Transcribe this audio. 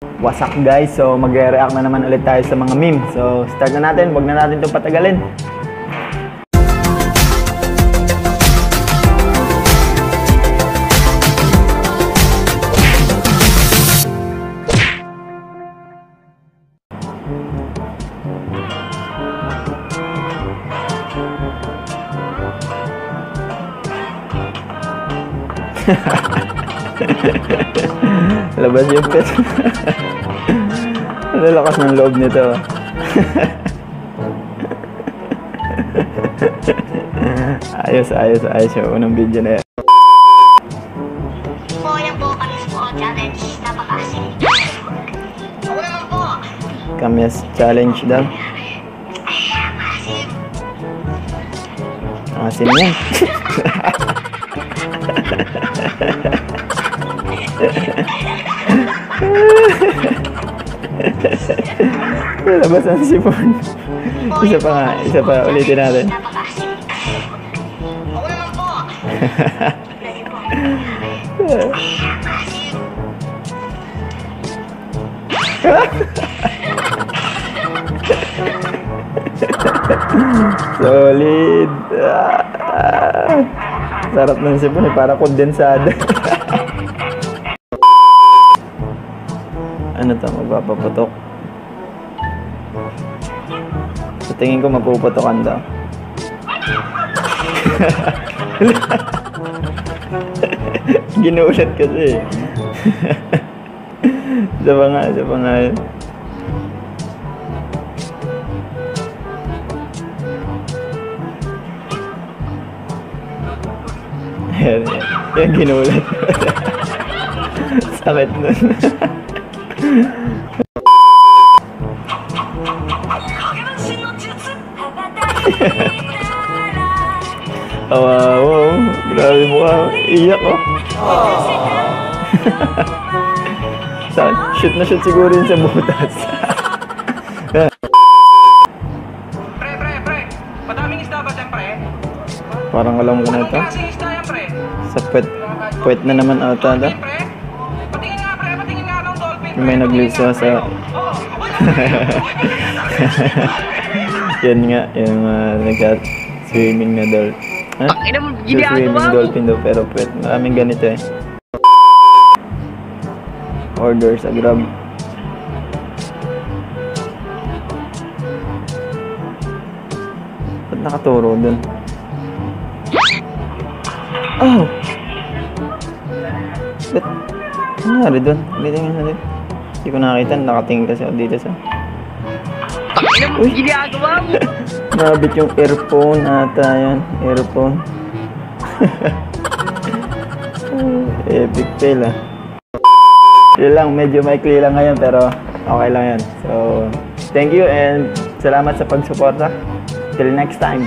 What's up guys? So magre-react na naman ulit tayo sa mga meme. So start na natin, wag na natin itong patagalin. Labas yung pet. Ano lakas ng loob nito. ayos, ayos, ayos yung unang video na yan. po yan po kami po challenge. Napakasin. Ako naman po. Kamyas challenge daw. Masim. Asin yan. Labas ang sipon. Isa pa nga, isa pa, ulitin natin. Solid. Ah, sarap ng sipon eh, para kondensado. ano to, magpapaputok? Sa tingin ko mapuputokan daw. Ginulat kasi pa nga, pa nga yan. Yan, ginulat. Sakit nun. Awa, wow. Grabe mo ka. Iyak oh. Saan? Shoot na shoot siguro yun sa butas. Pre, pre, pre. Madaming isda ba dyan, pre? Parang alam ko na ito. Sa puwet. Puwet na naman ata da. Yung may nga, pre. sa-. Yan nga, yung uh, nagka-swimming na doll. Ha? Ina mo, Yung swimming mo. dolphin daw, pero puwet. Maraming ganito eh. Order sa Grab. Ba't nakaturo dun? Oh! Ba't? Ano nangyari dun? Ulitin nga natin. Hindi ko nakakita. Nakatingin kasi ako dito sa... Ina mo, Uy. ginagawa mo. Nabit yung earphone ata yan. Earphone. Epic fail ah. Yun lang, medyo maikli lang ngayon pero okay lang yan. So, thank you and salamat sa pagsuporta. Till next time.